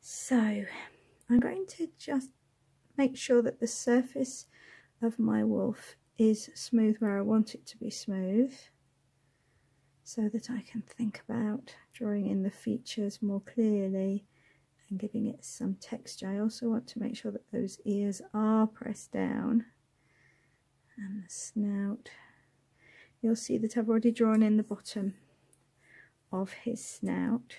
So I'm going to just make sure that the surface of my wolf is smooth where I want it to be smooth so that I can think about drawing in the features more clearly and giving it some texture. I also want to make sure that those ears are pressed down and the snout. You'll see that I've already drawn in the bottom of his snout.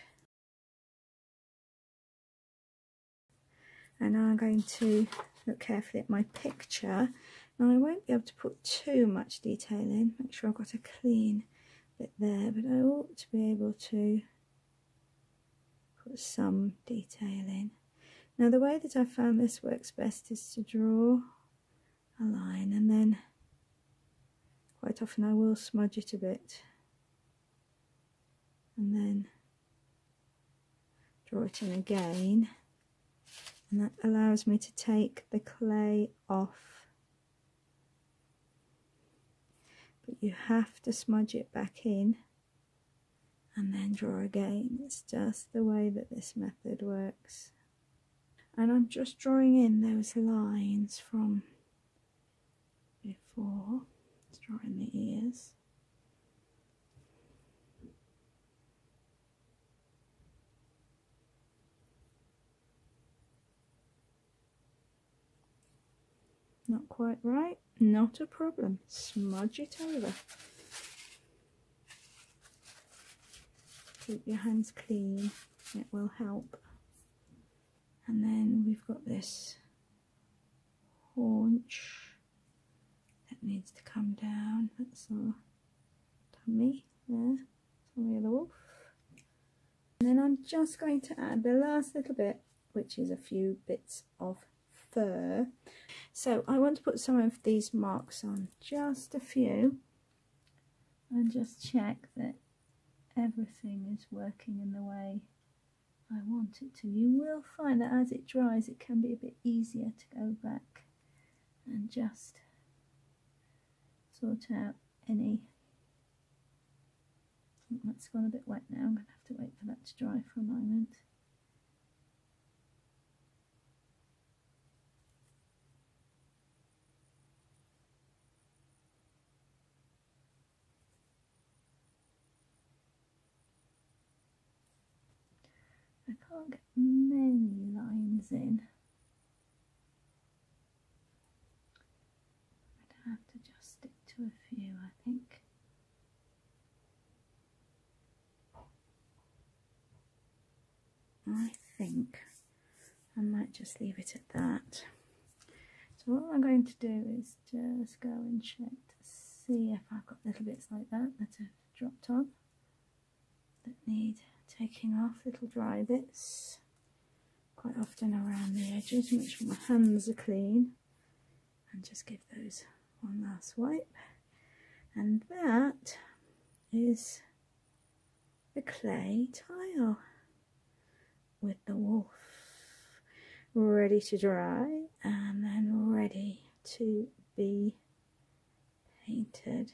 And I'm going to look carefully at my picture. Now I won't be able to put too much detail in, make sure I've got a clean bit there, but I ought to be able to put some detail in. Now the way that I found this works best is to draw a line and then quite often I will smudge it a bit and then draw it in again and that allows me to take the clay off. But you have to smudge it back in and then draw again. It's just the way that this method works. And I'm just drawing in those lines from before. Drawing the ears Not quite right? Not a problem. Smudge it over. Keep your hands clean. It will help. And then we've got this haunch that needs to come down. That's our tummy there, tummy of the wolf. And then I'm just going to add the last little bit, which is a few bits of So I want to put some of these marks on, just a few, and just check that everything is working in the way I want it to. You will find that as it dries it can be a bit easier to go back and just sort out any oh, that's gone a bit wet now, I'm going to have to wait for that to dry for a moment. Get many lines in. I'd have to just stick to a few, I think. I think I might just leave it at that. So what I'm going to do is just go and check to see if I've got little bits like that that have dropped on that need taking off little dry bits quite often around the edges make sure my hands are clean and just give those one last wipe. And that is the clay tile with the wolf. Ready to dry and then ready to be painted